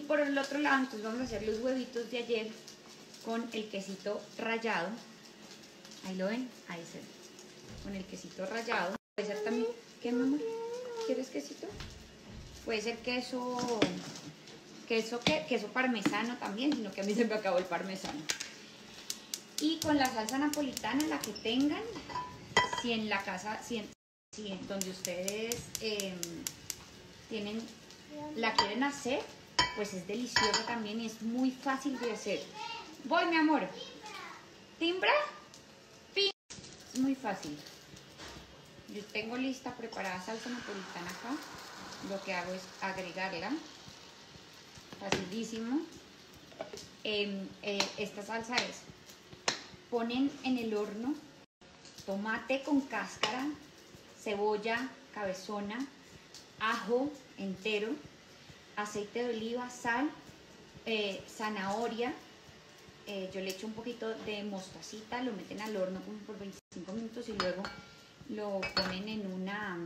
Y por el otro lado, entonces vamos a hacer los huevitos de ayer con el quesito rallado. Ahí lo ven, ahí se ve. Con el quesito rallado. Puede ser también, ¿qué mamá? ¿Quieres quesito? Puede ser queso, queso, ¿qué? queso parmesano también, sino que a mí se me acabó el parmesano. Y con la salsa napolitana, la que tengan, si en la casa, si en, si en donde ustedes em, tienen, la quieren hacer, pues es deliciosa también y es muy fácil de hacer. Voy, mi amor. ¿Timbra? Pi. Es muy fácil. Yo tengo lista preparada salsa napolitana acá. Lo que hago es agregarla. Facilísimo. Em, eh, esta salsa es, ponen en el horno tomate con cáscara, cebolla, cabezona, ajo entero, aceite de oliva, sal, eh, zanahoria. eh, yo le echo un poquito de mostacita, lo meten al horno por 25 minutos y luego lo ponen en una,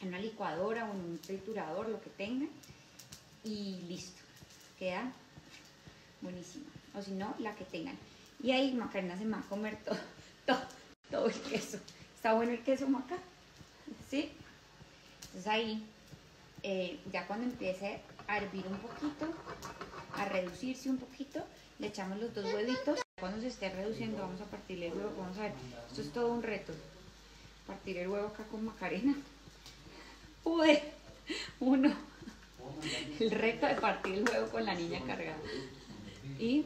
en una licuadora o en un triturador, lo que tengan. Y listo. Queda buenísima. O si no, la que tengan. Y ahí Macarena se me va a comer todo, todo, todo el queso. ¿Está bueno el queso, Maca? ¿Sí? Entonces ahí, eh, ya cuando empiece a hervir un poquito, a reducirse un poquito, le echamos los dos huevitos. Cuando se esté reduciendo, vamos a partirle el huevo. Vamos a ver, esto es todo un reto. Partir el huevo acá con Macarena. Pude. Uno. El reto de partir el huevo con la niña cargada. Y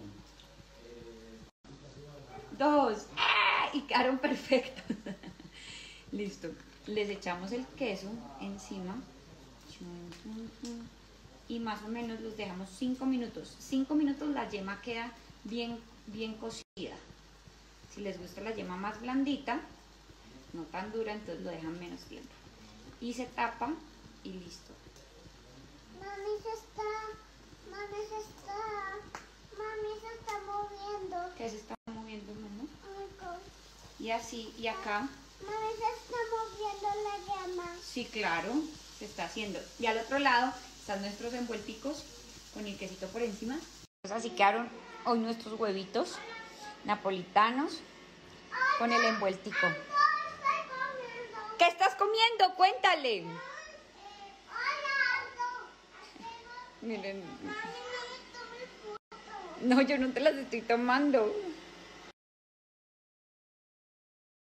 dos. ¡Ah! Y quedaron perfectos. Listo. Les echamos el queso encima. Y más o menos los dejamos 5 minutos. 5 minutos la yema queda bien, bien cocida. Si les gusta la yema más blandita, no tan dura, entonces lo dejan menos tiempo. Y se tapa y listo. Mami se está, mami se está, mami se está moviendo. Que se está moviendo, mamá. Y así, y acá, Mami se está moviendo la llama. sí, claro, se está haciendo. Y al otro lado están nuestros envuelticos con el quesito por encima. Pues así quedaron hoy nuestros huevitos napolitanos con el envueltico. ¿Qué estás comiendo? Cuéntale. Miren, no, yo no te las estoy tomando.